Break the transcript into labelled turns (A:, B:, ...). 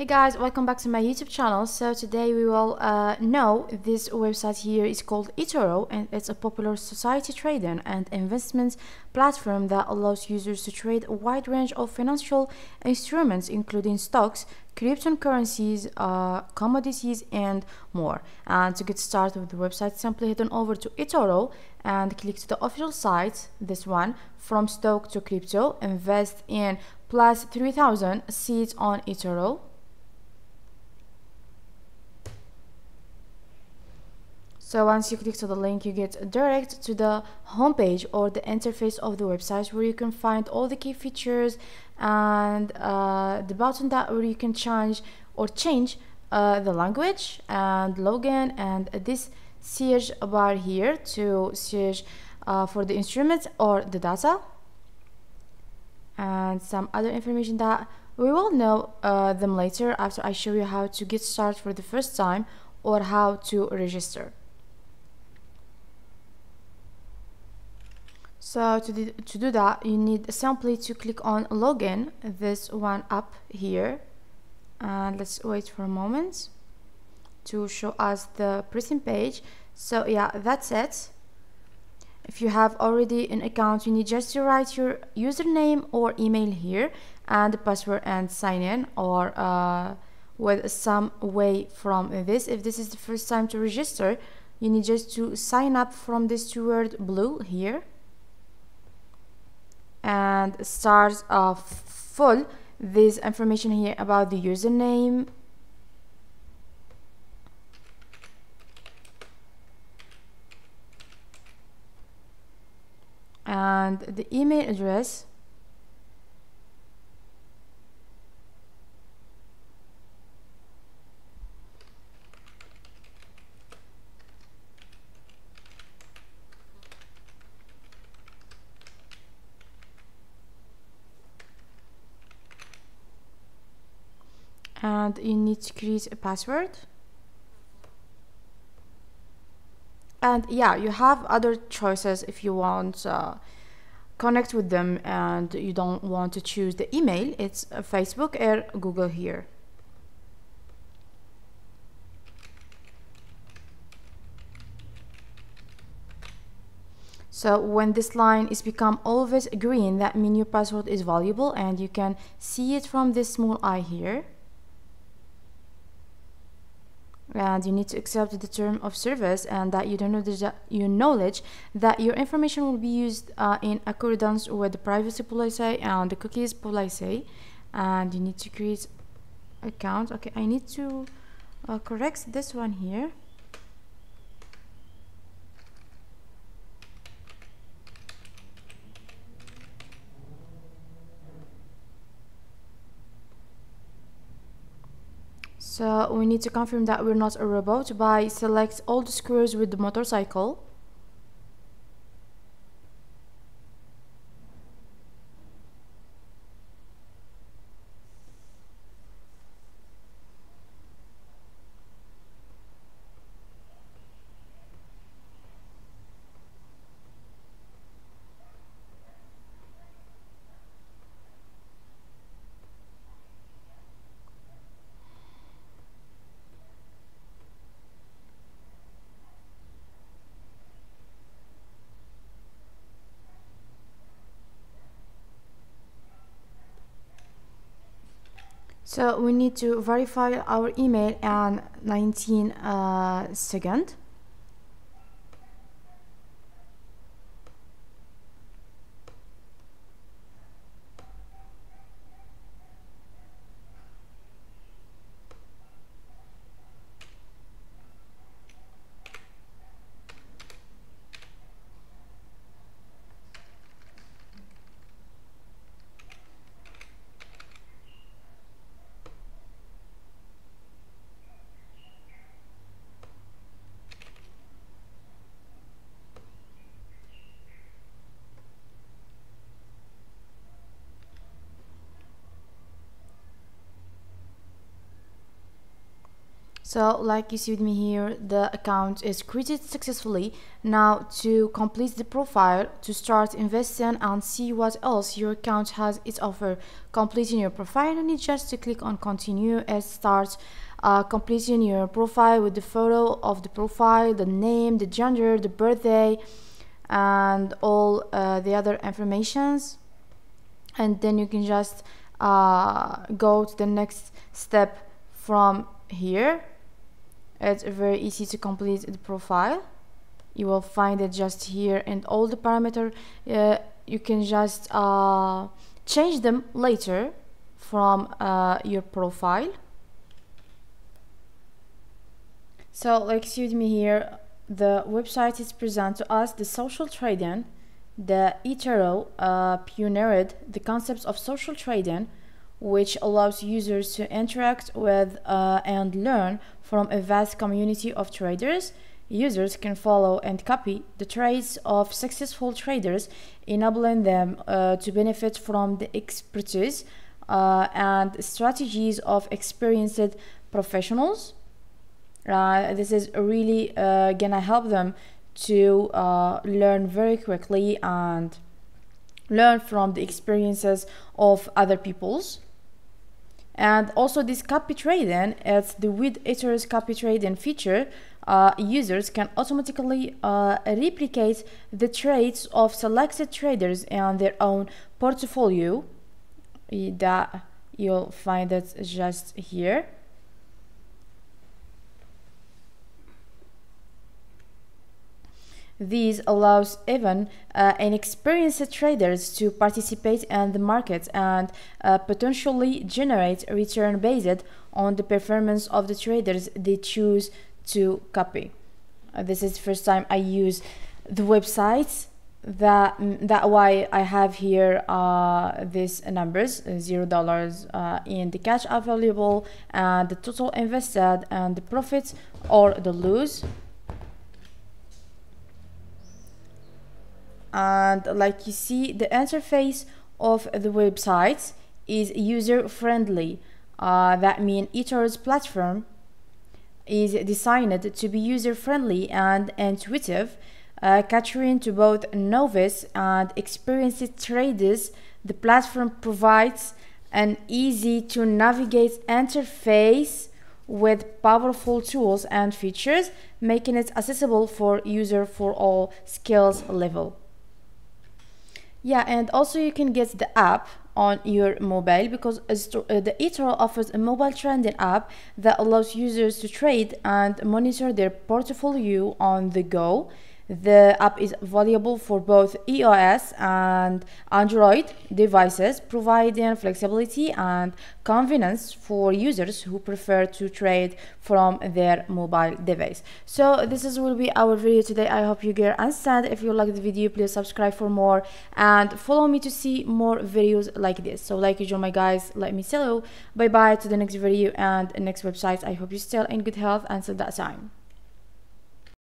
A: Hey guys, welcome back to my YouTube channel. So today we will uh, know this website here is called eToro and it's a popular society trading and investments platform that allows users to trade a wide range of financial instruments including stocks, cryptocurrencies, uh, commodities and more. And to get started with the website, simply head on over to eToro and click to the official site, this one, from stock to crypto, invest in plus 3000 seats on eToro So once you click to the link, you get direct to the homepage or the interface of the website where you can find all the key features and uh, the button that where you can change or change uh, the language and login and this search bar here to search uh, for the instruments or the data and some other information that we will know uh, them later after I show you how to get started for the first time or how to register. So to do, to do that, you need simply to click on login, this one up here. And let's wait for a moment to show us the present page. So yeah, that's it. If you have already an account, you need just to write your username or email here and the password and sign in or uh, with some way from this. If this is the first time to register, you need just to sign up from this word blue here and starts off full this information here about the username. And the email address and you need to create a password. And yeah you have other choices if you want uh, connect with them and you don't want to choose the email. It's Facebook or Google here. So when this line is become always green, that means your password is valuable and you can see it from this small eye here and you need to accept the term of service and that you don't know that you knowledge that your information will be used uh, in accordance with the privacy policy and the cookies policy. And you need to create account. Okay i need to uh, correct this one here So we need to confirm that we're not a robot by select all the squares with the motorcycle. So we need to verify our email in 19 uh, second. So like you see with me here, the account is created successfully. Now to complete the profile, to start investing and see what else your account has its offer. Completing your profile, you need just to click on continue and start uh, completing your profile with the photo of the profile, the name, the gender, the birthday, and all uh, the other informations. And then you can just uh, go to the next step from here it's very easy to complete the profile. You will find it just here and all the parameter uh, you can just uh, change them later from uh, your profile. So like with me here the website is present to us the social trading the eToro uh, pioneered the concepts of social trading which allows users to interact with uh, and learn from a vast community of traders. Users can follow and copy the trades of successful traders, enabling them uh, to benefit from the expertise uh, and strategies of experienced professionals. Uh, this is really uh, gonna help them to uh, learn very quickly and learn from the experiences of other people's and also this copy trading it's the with eToro's copy trading feature uh, users can automatically uh, replicate the trades of selected traders in their own portfolio. That you'll find it just here This allows even uh, inexperienced traders to participate in the market and uh, potentially generate return based on the performance of the traders they choose to copy. Uh, this is the first time I use the website that that why I have here uh, these numbers uh, zero dollars uh, in the cash available and the total invested and the profits or the lose and like you see the interface of the website is user friendly uh, that means eToro's platform is designed to be user friendly and intuitive uh, catering to both novice and experienced traders. The platform provides an easy to navigate interface with powerful tools and features making it accessible for user for all skills level yeah, and also you can get the app on your mobile because uh, the eToro offers a mobile trading app that allows users to trade and monitor their portfolio on the go. The app is available for both iOS and Android devices, providing flexibility and convenience for users who prefer to trade from their mobile device. So this is will be our video today. I hope you get understand. If you like the video, please subscribe for more and follow me to see more videos like this. So like usual, my guys, let me say hello. Bye bye to the next video and next website. I hope you're still in good health until that time.